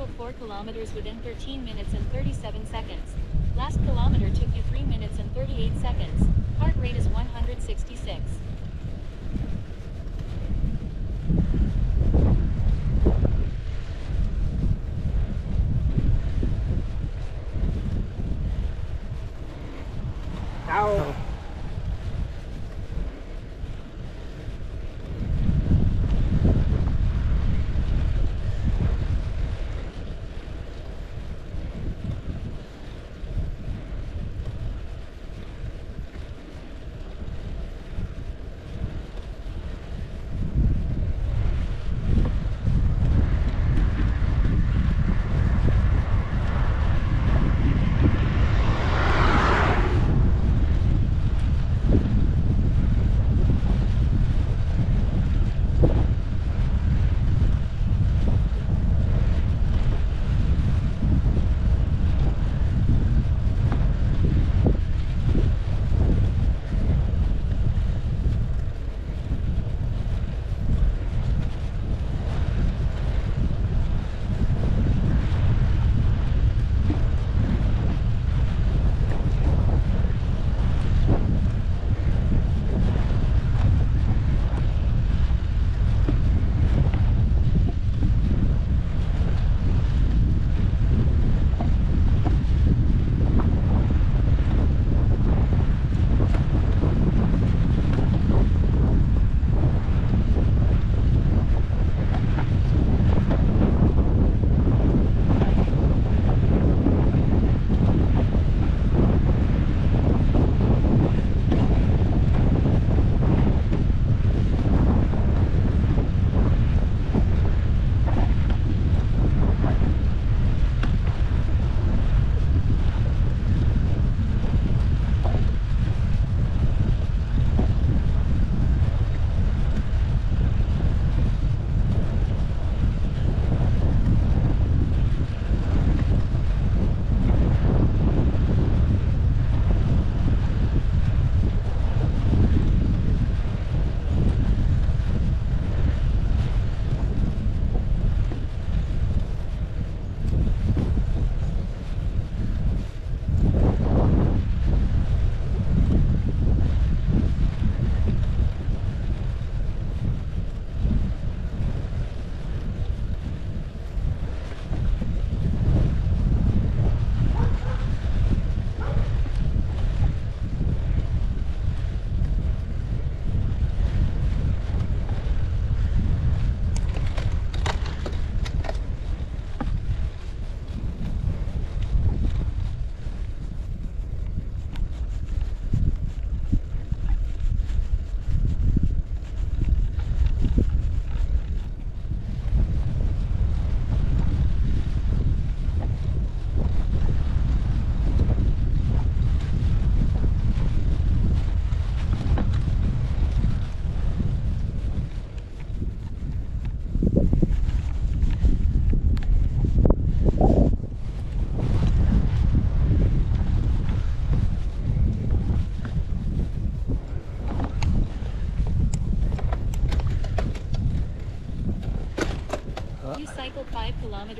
You 4 kilometers within 13 minutes and 37 seconds. Last kilometer took you 3 minutes and 38 seconds.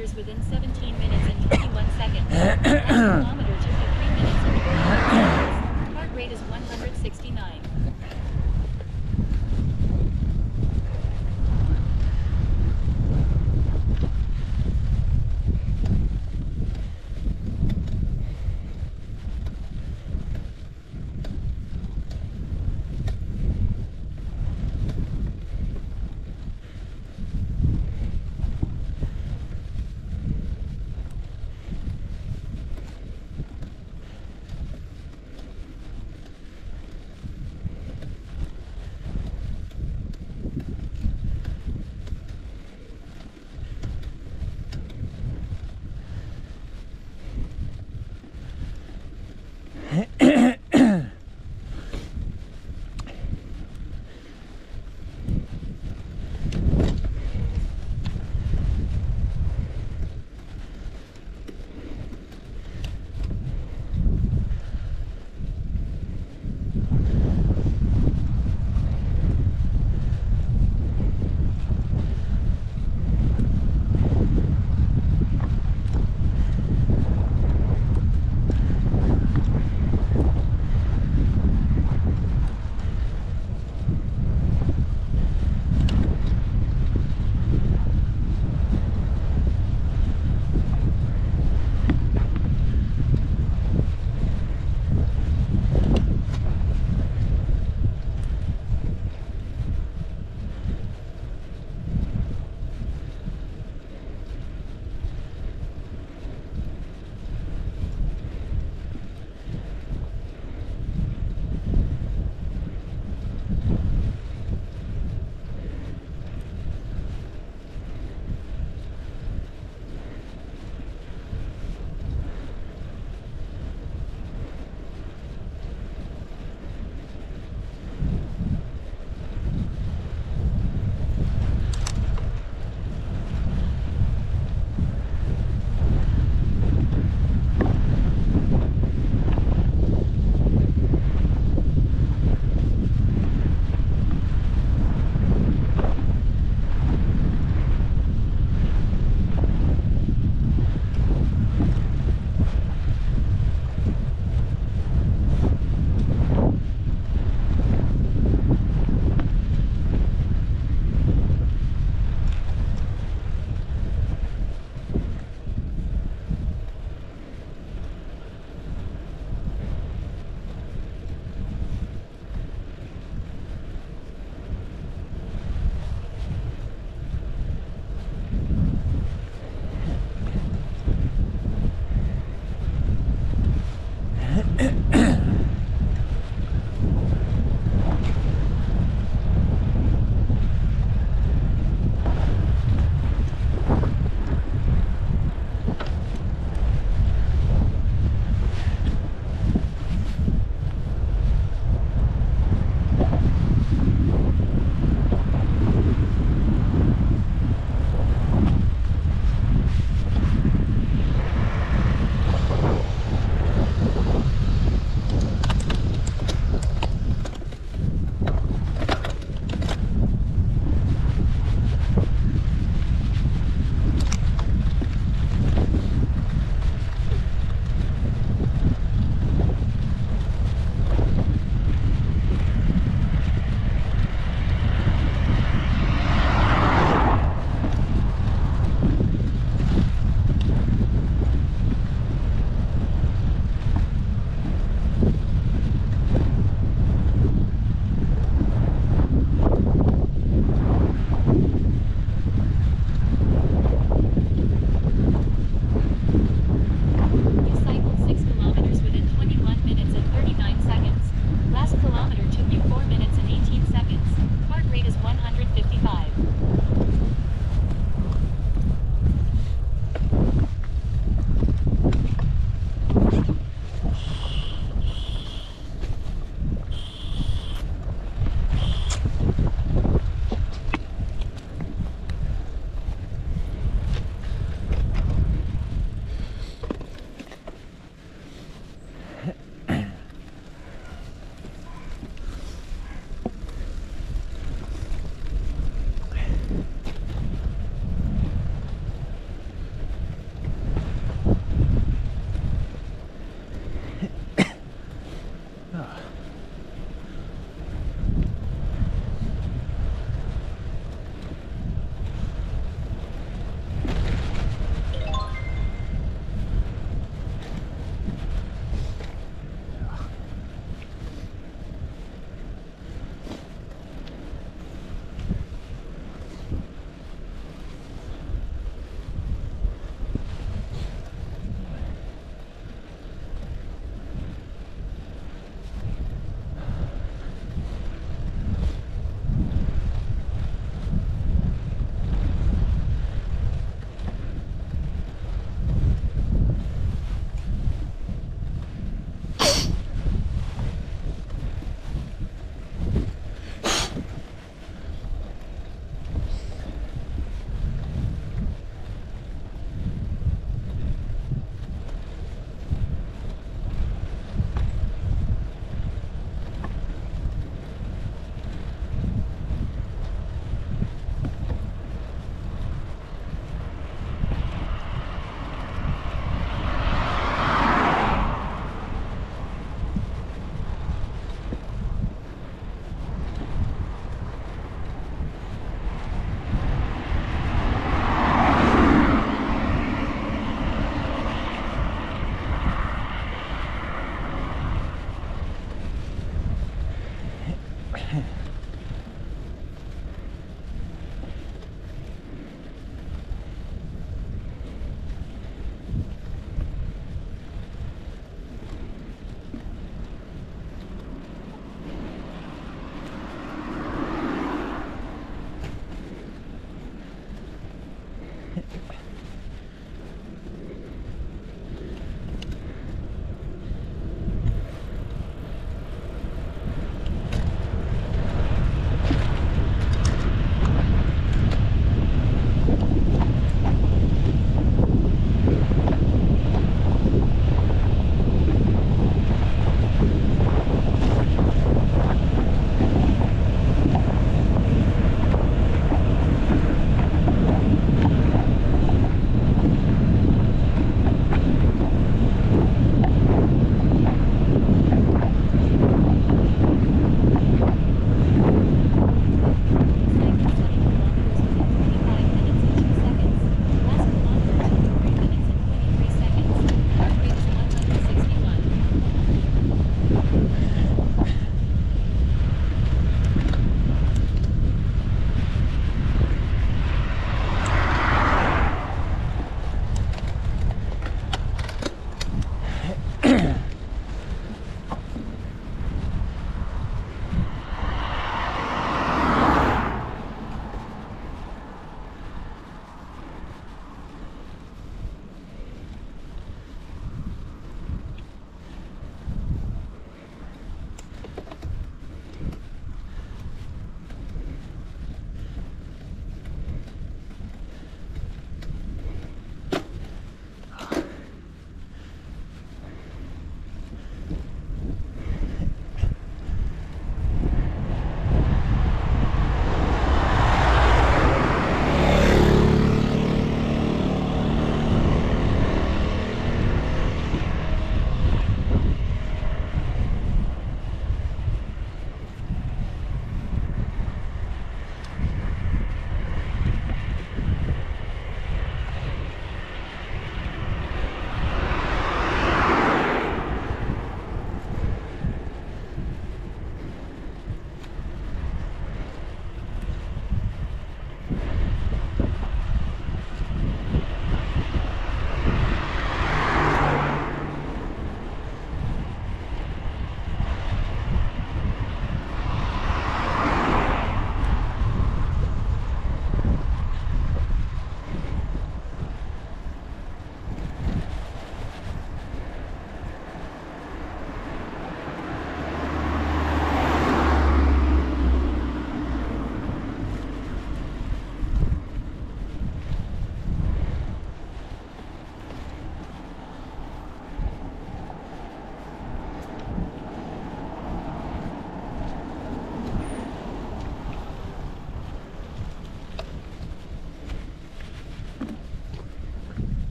5 kilometers within 17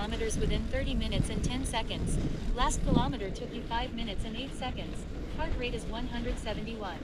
kilometers within 30 minutes and 10 seconds. Last kilometer took you 5 minutes and 8 seconds. Heart rate is 171.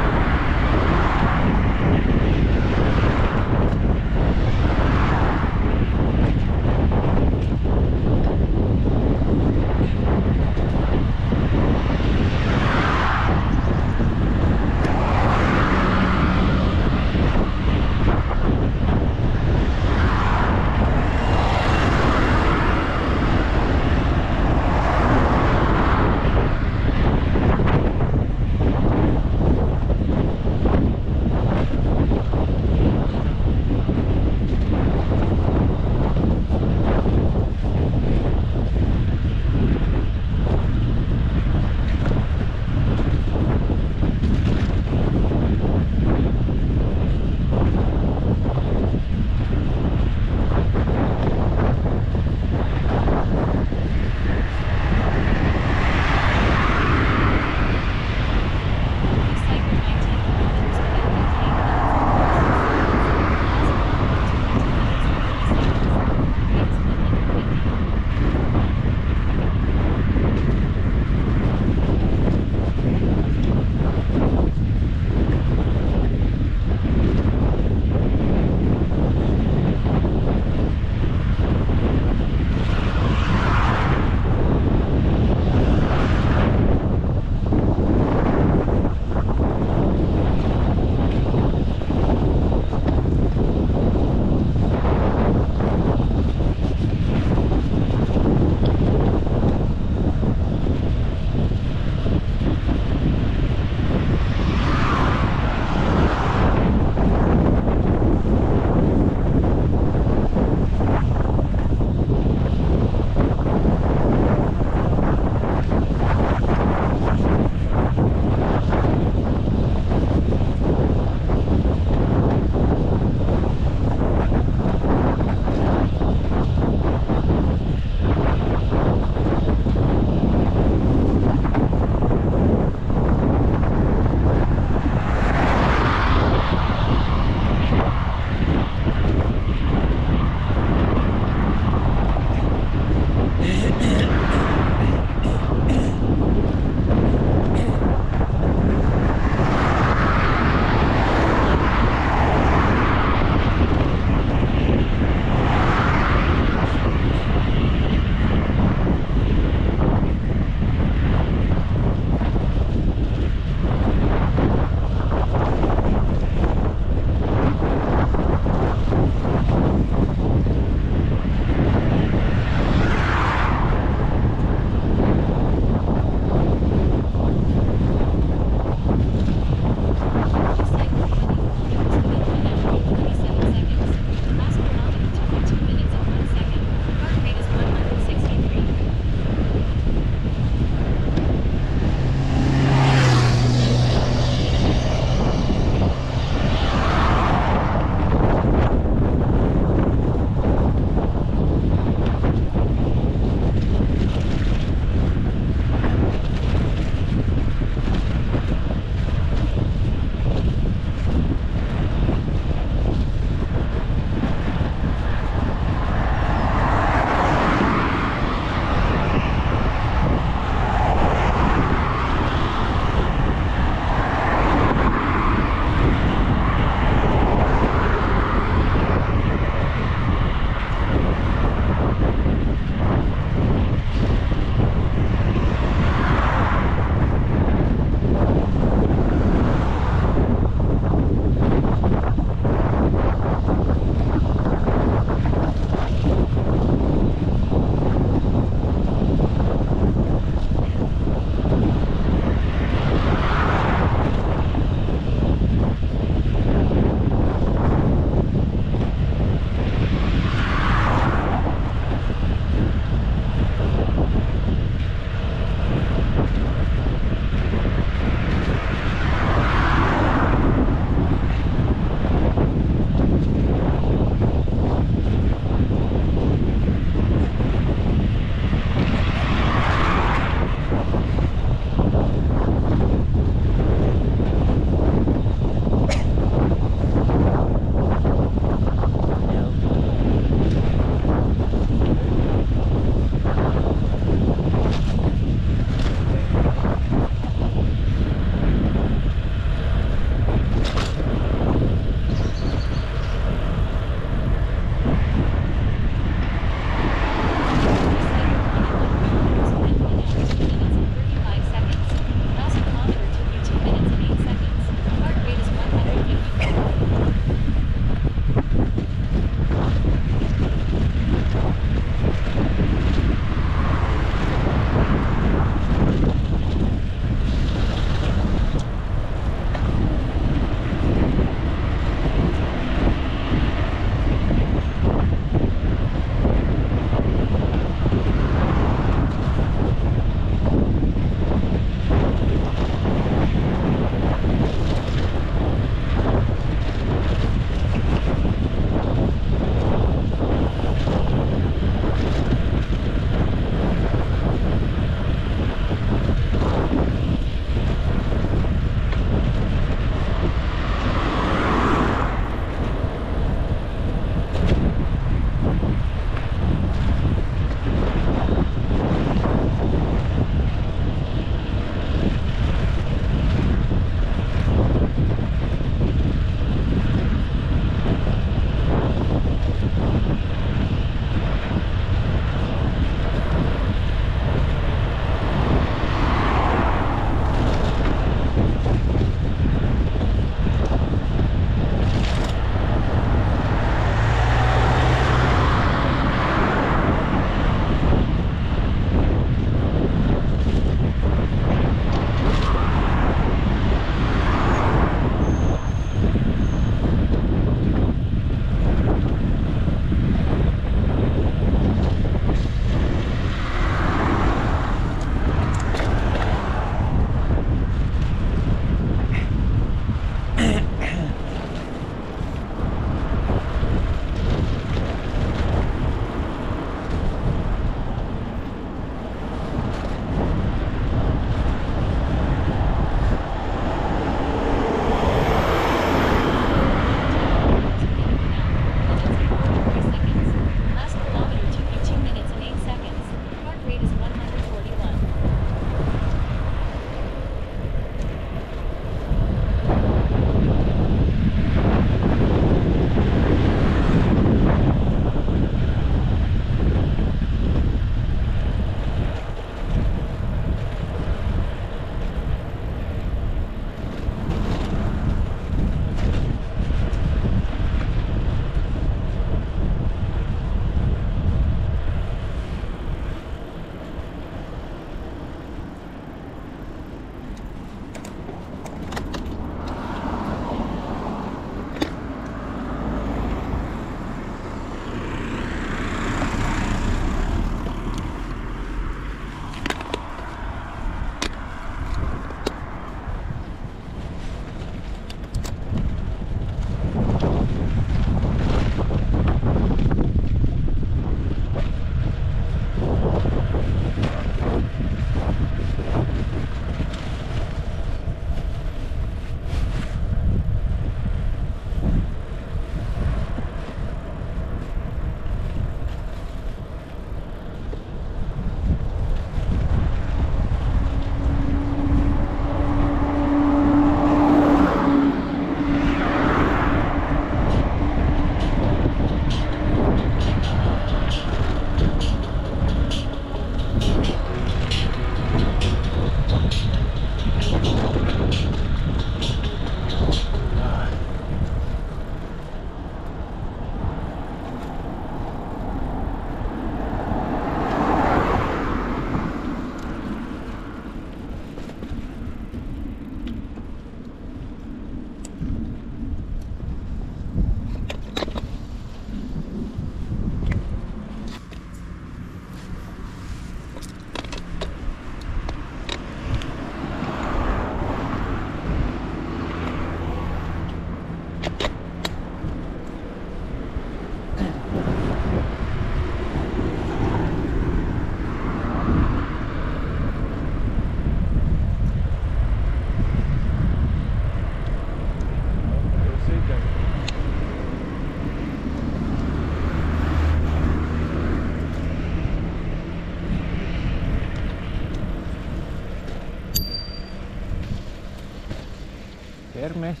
verme.